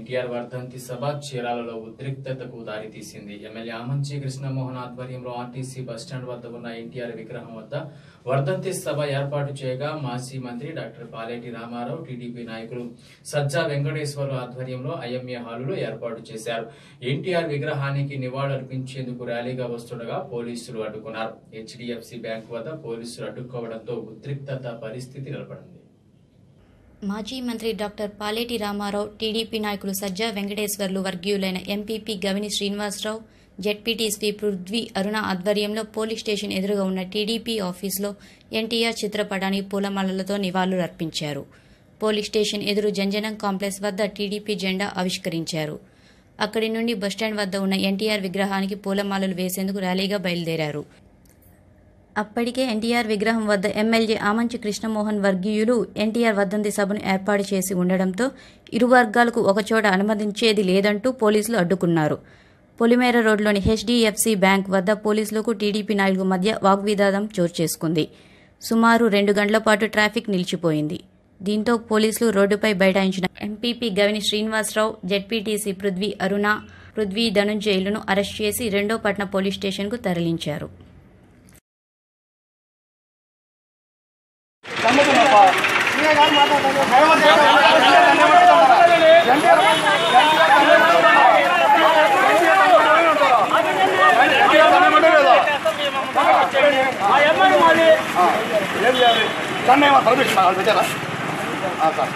ఎన్టీఆర్ వర్ధంతి సభ చీరాలలో ఉద్రిక్తతకు దారితీసింది. ఎమ్మెల్యే ఆమంచి కృష్ణమోహన్ ఆధ్వర్యంలో ఆర్టీసీ బస్టాండ్ వద్ద ఉన్న ఎన్టీఆర్ విగ్రహం వద్ద వర్ధంతి సభ ఏర్పాటు చేయగా మాజీ మంత్రి డాక్టర్ పాలేటి రామారావు టీడీపీ నాయకులు సజ్జా వెంకటేశ్వర ఆధ్వర్యంలో ఐఎంఏ హాలులో ఏర్పాటు చేశారు. ఎన్టీఆర్ విగ్రహానికి నివాళులర్పించేందుకు ర్యాలీగా వస్తుండగా పోలీసులు అడ్డుకున్నారు. హెచ్డిఎఫ్సి బ్యాంకు వద్ద పోలీసులు అడ్డుకోవడంతో ఉద్రిక్తత పరిస్థితి నిలబడింది. మాజీ మంత్రి డాక్టర్ పాలేటి రామారావు టీడీపీ నాయకులు సజ్జా వెంకటేశ్వర్లు వర్గీయులైన ఎంపీపీ గవిని శ్రీనివాసరావు జెడ్పీటీసీ పృథ్వీ అరుణ ఆధ్వర్యంలో పోలీస్ స్టేషన్ ఎదురుగా ఉన్న టీడీపీ ఆఫీసులో ఎన్టీఆర్ చిత్రపటానికి పూలమాలలతో నివాళులర్పించారు. పోలీస్ స్టేషన్ ఎదురు జంజనం కాంప్లెక్స్ వద్ద టీడీపీ జెండా ఆవిష్కరించారు. అక్కడి నుండి బస్టాండ్ వద్ద ఉన్న ఎన్టీఆర్ విగ్రహానికి పూలమాలలు వేసేందుకు ర్యాలీగా బయలుదేరారు. అప్పటికే ఎన్టీఆర్ విగ్రహం వద్ద ఎమ్మెల్యే ఆమంచి కృష్ణమోహన్ వర్గీయులు ఎన్టీఆర్ వద్దంది సభను ఏర్పాటు చేసి ఉండడంతో ఇరు వర్గాలకు ఒకచోట అనుమతించేది లేదంటూ పోలీసులు అడ్డుకున్నారు. పొలిమేర రోడ్లోని హెచ్డీఎఫ్సీ బ్యాంక్ వద్ద పోలీసులకు టీడీపీ నాయకుల మధ్య వాగ్వివాదం చోటు చేసుకుంది. సుమారు రెండు గంటల పాటు ట్రాఫిక్ నిలిచిపోయింది. దీంతో పోలీసులు రోడ్డుపై బైఠాయించిన ఎంపీపీ గవిని శ్రీనివాసరావు జెడ్పీటీసీ పృథ్వీ అరుణ పృథ్వీ ధనుంజయులను అరెస్ట్ చేసి రెండో పట్న పోలీస్ స్టేషన్కు తరలించారు. ఏం చేయాలి దాన్ని ఏమో పర్మిషన్ వాళ్ళు పెట్టారా ఆ, సార్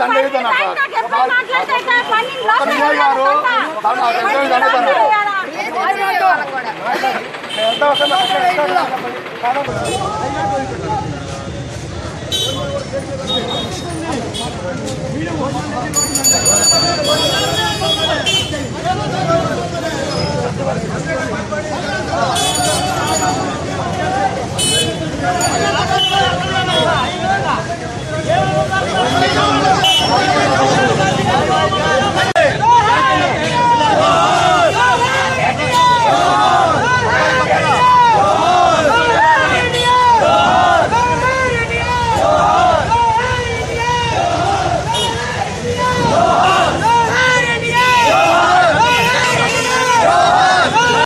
తండ్రి అవుతున్నా సార్ కన్నయ్య గారు Estaba